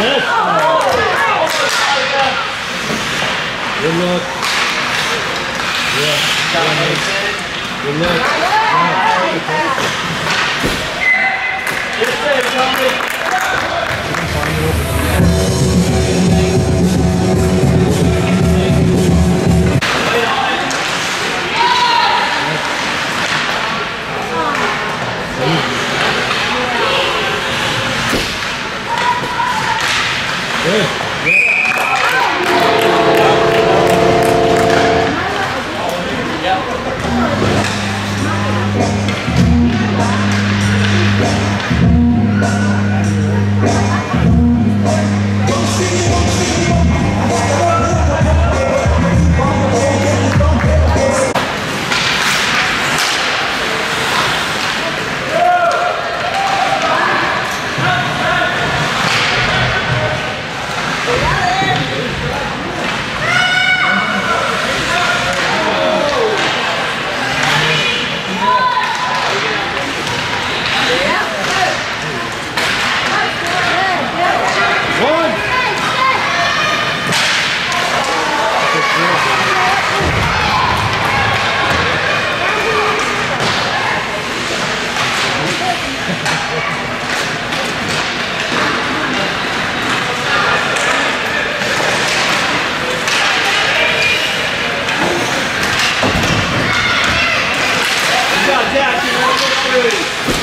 Yes. Good luck. Yeah. Good luck. Yeah. Good. Yes.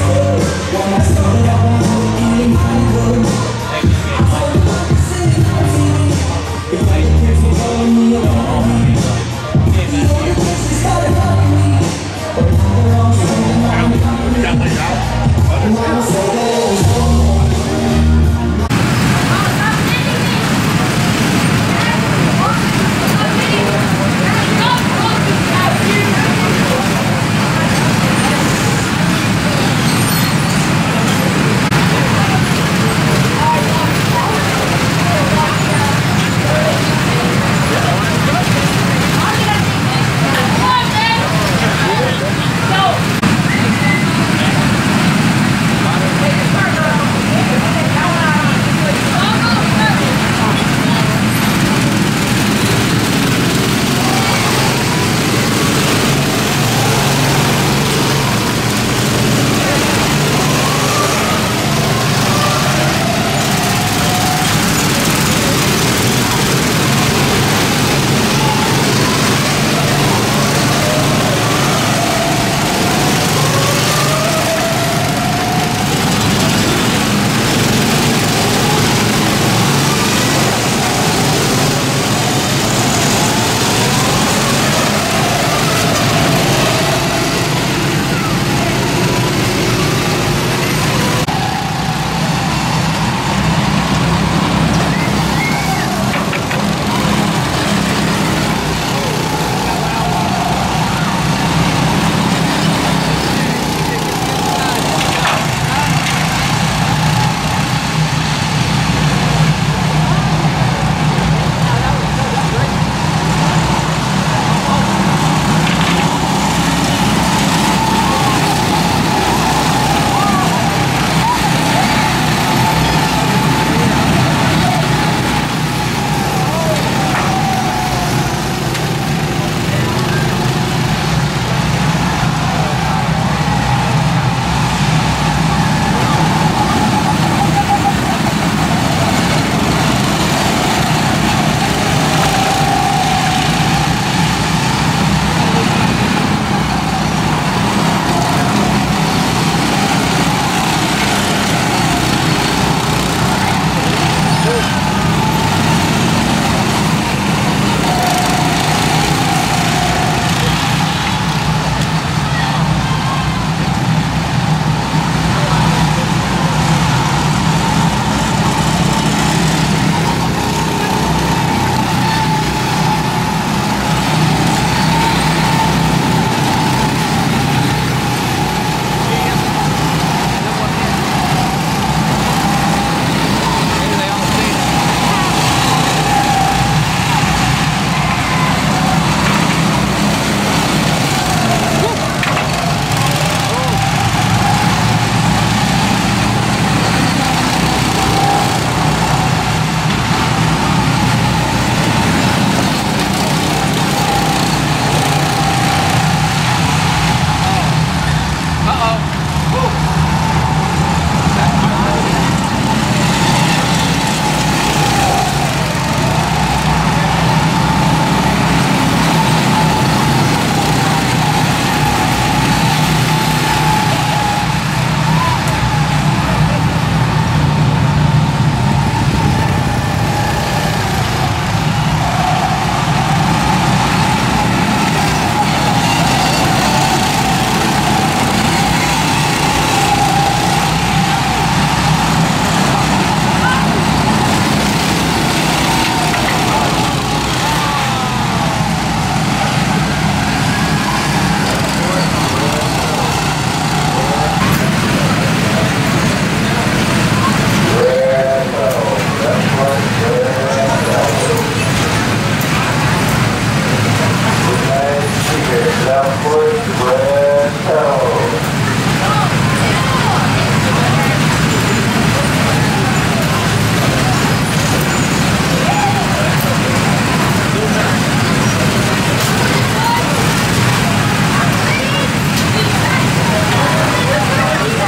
Oh, I oh. out